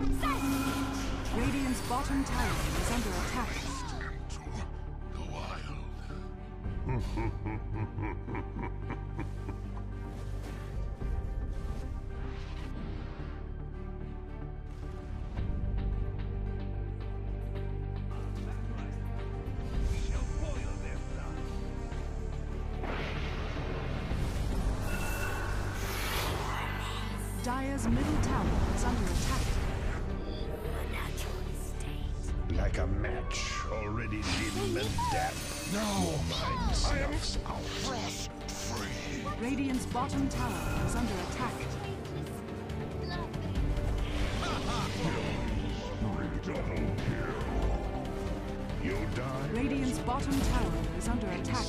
Radiant's bottom tower is under attack. The wild. Dire's middle tower is under attack. Like a match, already dim and damp. No, Minds I am out. frost free. Radiant's bottom tower is under attack. Double kill. Die. Radiant's bottom tower is under attack.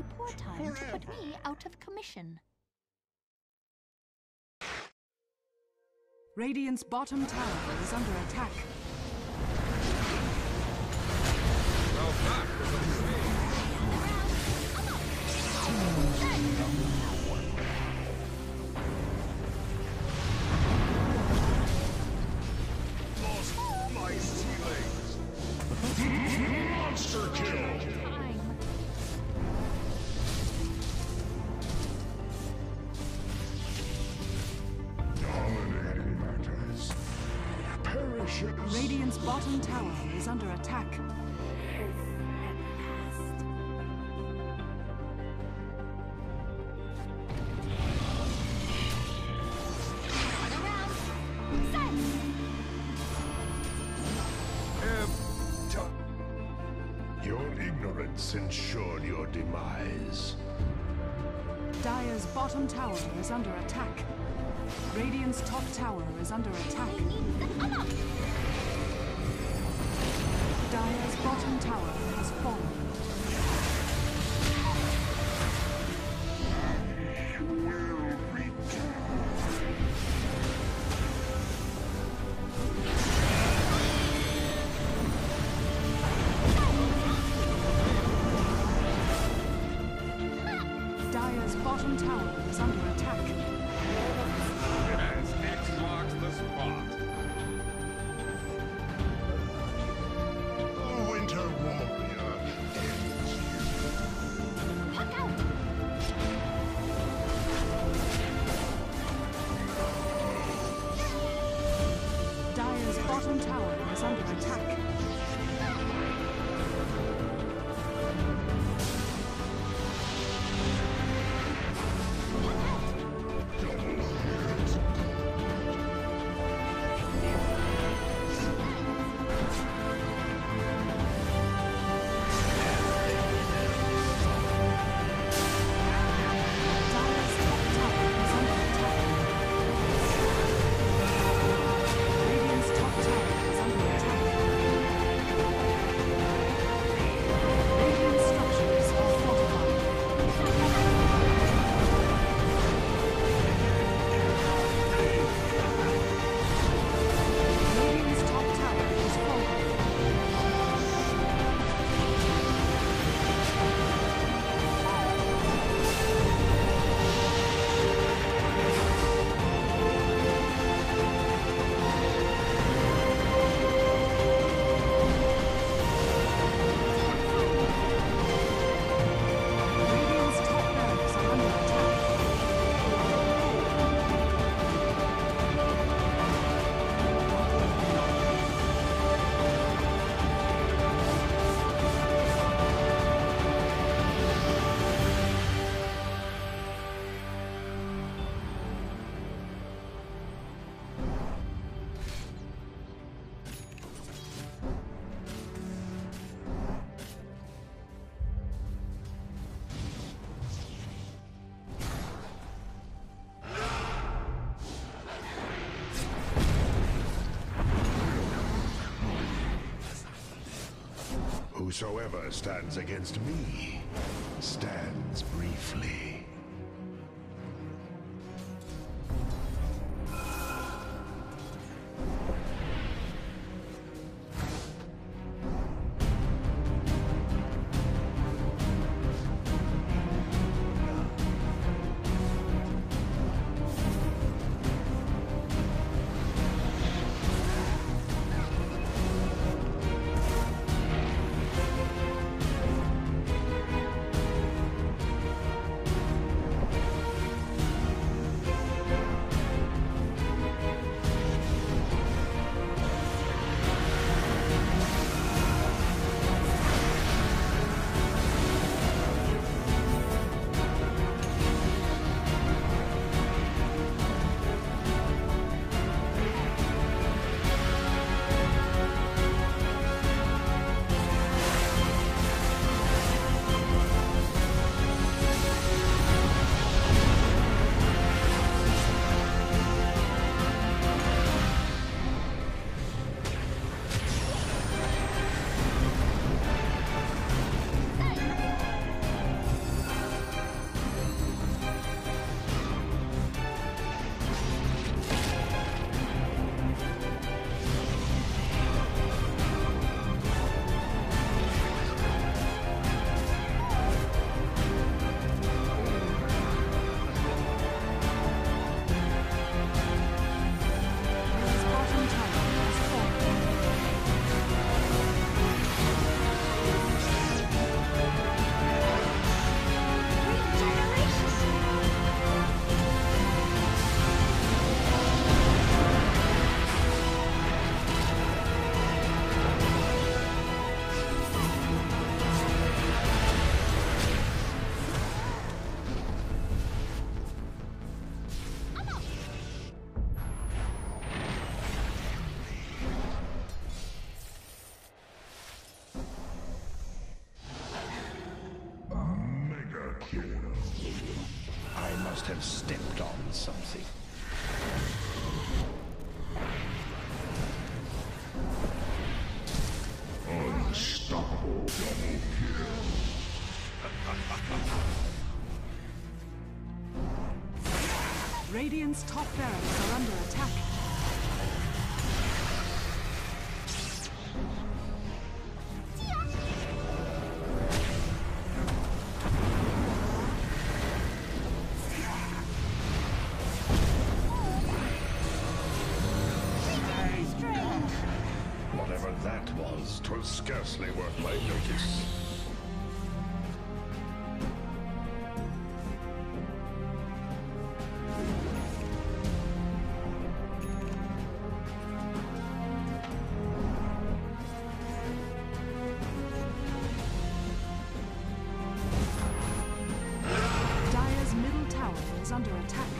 A poor time to put me out of commission. Radiant's bottom tower is under attack. Lost ignorance ensured your demise. Dire's bottom tower is under attack. Radiant's top tower is under attack. Dire's bottom tower has fallen. Whosoever stands against me stands briefly. Radiant's top barracks are under attack. Whatever that was, 'twas scarcely worth my notice. Under attack.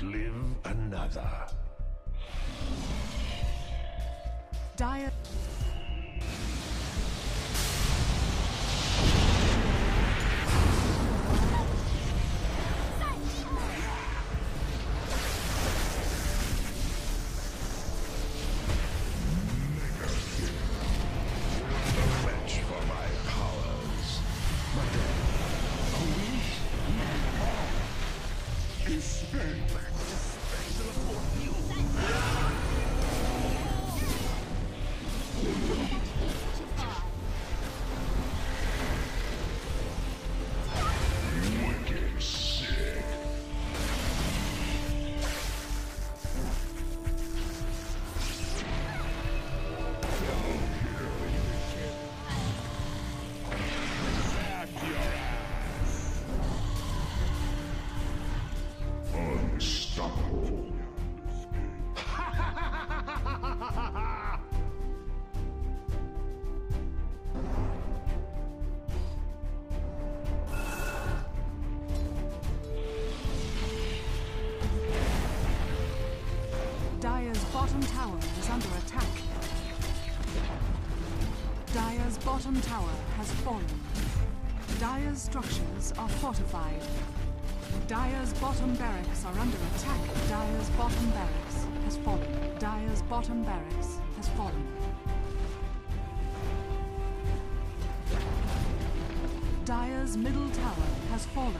Outlive another. Dire. Bottom tower is under attack. Dire's bottom tower has fallen. Dire's structures are fortified. Dire's bottom barracks are under attack. Dire's bottom barracks has fallen. Dire's bottom barracks has fallen. Dire's middle tower has fallen.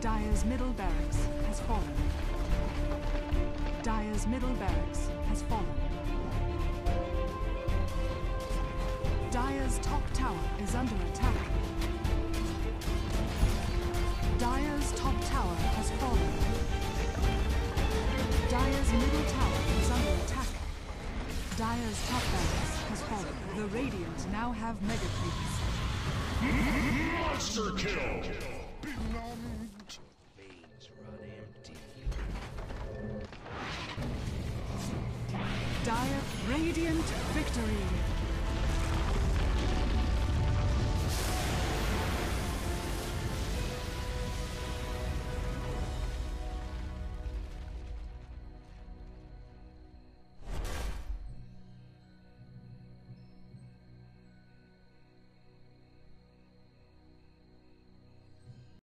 Dire's middle barracks has fallen. Dire's middle barracks has fallen. Dire's top tower is under attack. Dire's top tower has fallen. Dire's middle tower is under attack. Dire's top barracks has fallen. The Radiant now have mega creeps. Monster kill. Radiant victory.